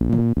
Bye.